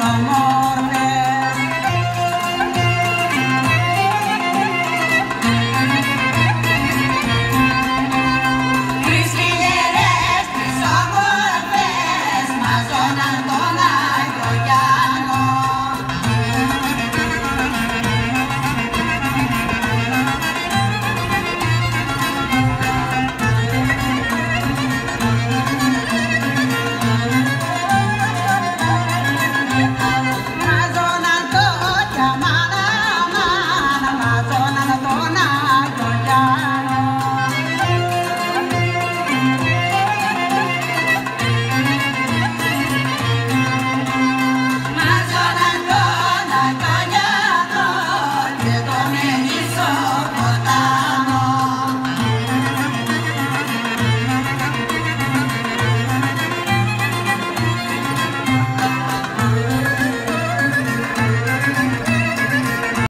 什么